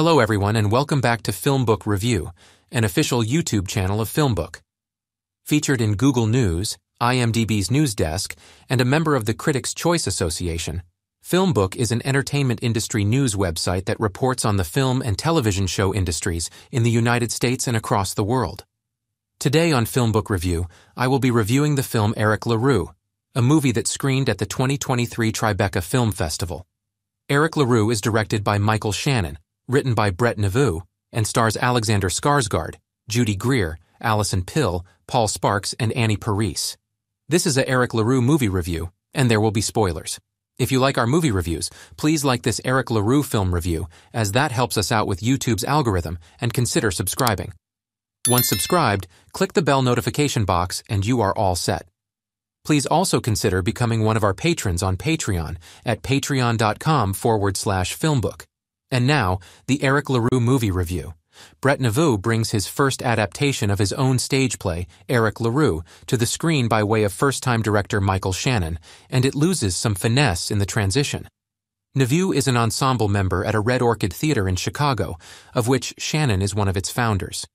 Hello everyone and welcome back to Filmbook Review, an official YouTube channel of Filmbook. Featured in Google News, IMDb's news desk, and a member of the Critics' Choice Association, Filmbook is an entertainment industry news website that reports on the film and television show industries in the United States and across the world. Today on Filmbook Review, I will be reviewing the film Eric LaRue, a movie that screened at the 2023 Tribeca Film Festival. Eric LaRue is directed by Michael Shannon, written by Brett Neveu, and stars Alexander Skarsgård, Judy Greer, Alison Pill, Paul Sparks, and Annie Parisse. This is a Eric LaRue movie review, and there will be spoilers. If you like our movie reviews, please like this Eric LaRue film review, as that helps us out with YouTube's algorithm, and consider subscribing. Once subscribed, click the bell notification box and you are all set. Please also consider becoming one of our patrons on Patreon at patreon.com forward slash filmbook. And now, the Eric LaRue movie review. Brett Neveu brings his first adaptation of his own stage play, Eric LaRue, to the screen by way of first-time director Michael Shannon, and it loses some finesse in the transition. Neveu is an ensemble member at a Red Orchid Theater in Chicago, of which Shannon is one of its founders.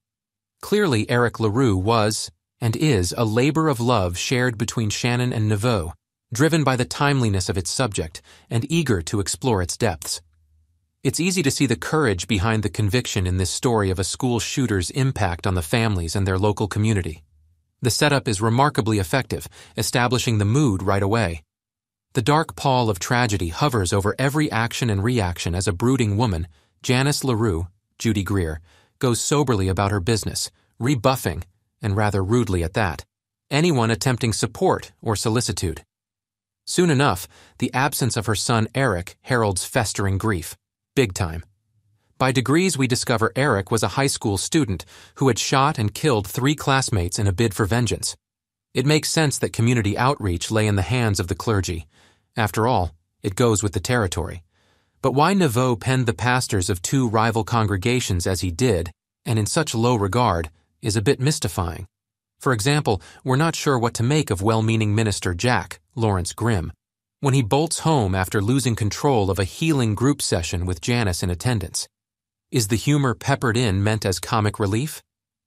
Clearly, Eric LaRue was, and is, a labor of love shared between Shannon and Neveu, driven by the timeliness of its subject and eager to explore its depths. It's easy to see the courage behind the conviction in this story of a school shooter's impact on the families and their local community. The setup is remarkably effective, establishing the mood right away. The dark pall of tragedy hovers over every action and reaction as a brooding woman, Janice LaRue, Judy Greer, goes soberly about her business, rebuffing, and rather rudely at that, anyone attempting support or solicitude. Soon enough, the absence of her son Eric heralds festering grief big time. By degrees, we discover Eric was a high school student who had shot and killed three classmates in a bid for vengeance. It makes sense that community outreach lay in the hands of the clergy. After all, it goes with the territory. But why Neveu penned the pastors of two rival congregations as he did, and in such low regard, is a bit mystifying. For example, we're not sure what to make of well-meaning minister Jack, Lawrence Grimm, when he bolts home after losing control of a healing group session with Janice in attendance. Is the humor peppered in meant as comic relief?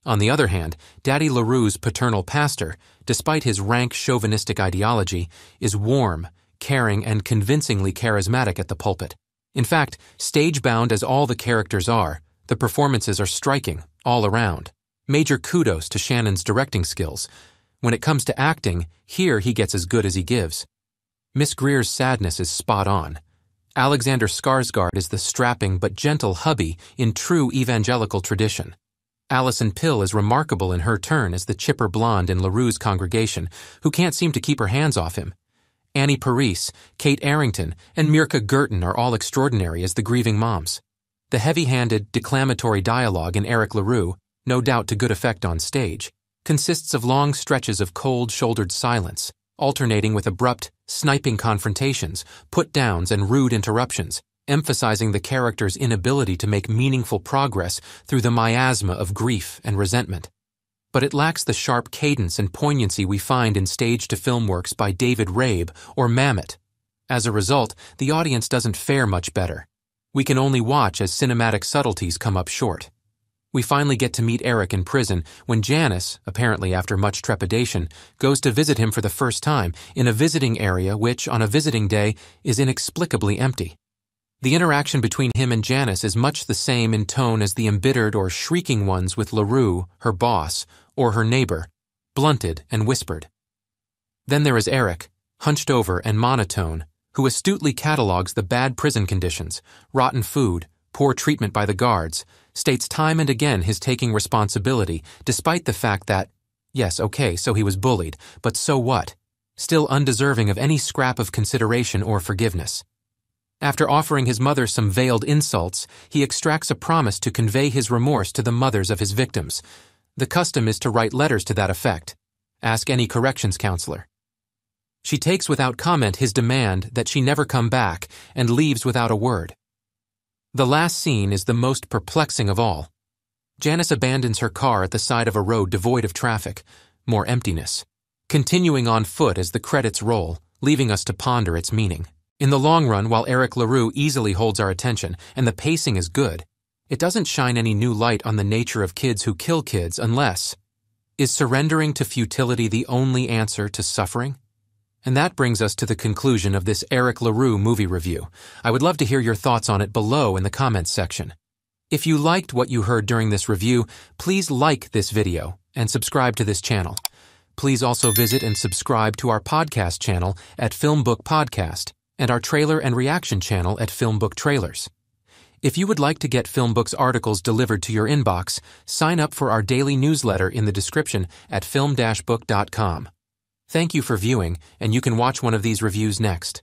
On the other hand, Daddy LaRue's paternal pastor, despite his rank chauvinistic ideology, is warm, caring, and convincingly charismatic at the pulpit. In fact, stage-bound as all the characters are, the performances are striking, all around. Major kudos to Shannon's directing skills. When it comes to acting, here he gets as good as he gives. Miss Greer's sadness is spot on. Alexander Skarsgård is the strapping but gentle hubby in true evangelical tradition. Alison Pill is remarkable in her turn as the chipper blonde in LaRue's congregation, who can't seem to keep her hands off him. Annie Parisse, Kate Arrington, and Mirka Gurton are all extraordinary as the grieving moms. The heavy-handed, declamatory dialogue in Eric LaRue, no doubt to good effect on stage, consists of long stretches of cold-shouldered silence, alternating with abrupt, sniping confrontations, put-downs, and rude interruptions, emphasizing the character's inability to make meaningful progress through the miasma of grief and resentment. But it lacks the sharp cadence and poignancy we find in stage-to-film works by David Rabe or Mamet. As a result, the audience doesn't fare much better. We can only watch as cinematic subtleties come up short. We finally get to meet Eric in prison when Janice, apparently after much trepidation, goes to visit him for the first time in a visiting area which, on a visiting day, is inexplicably empty. The interaction between him and Janice is much the same in tone as the embittered or shrieking ones with LaRue, her boss, or her neighbor, blunted and whispered. Then there is Eric, hunched over and monotone, who astutely catalogues the bad prison conditions, rotten food, poor treatment by the guards, states time and again his taking responsibility, despite the fact that, yes, okay, so he was bullied, but so what? Still undeserving of any scrap of consideration or forgiveness. After offering his mother some veiled insults, he extracts a promise to convey his remorse to the mothers of his victims. The custom is to write letters to that effect. Ask any corrections counselor. She takes without comment his demand that she never come back and leaves without a word. The last scene is the most perplexing of all. Janice abandons her car at the side of a road devoid of traffic, more emptiness, continuing on foot as the credits roll, leaving us to ponder its meaning. In the long run, while Eric LaRue easily holds our attention and the pacing is good, It doesn't shine any new light on the nature of kids who kill kids unless is surrendering to futility the only answer to suffering? And that brings us to the conclusion of this Eric LaRue movie review. I would love to hear your thoughts on it below in the comments section. If you liked what you heard during this review, please like this video and subscribe to this channel. Please also visit and subscribe to our podcast channel at Filmbook Podcast and our trailer and reaction channel at Filmbook Trailers. If you would like to get Filmbook's articles delivered to your inbox, sign up for our daily newsletter in the description at film-book.com. Thank you for viewing, and you can watch one of these reviews next.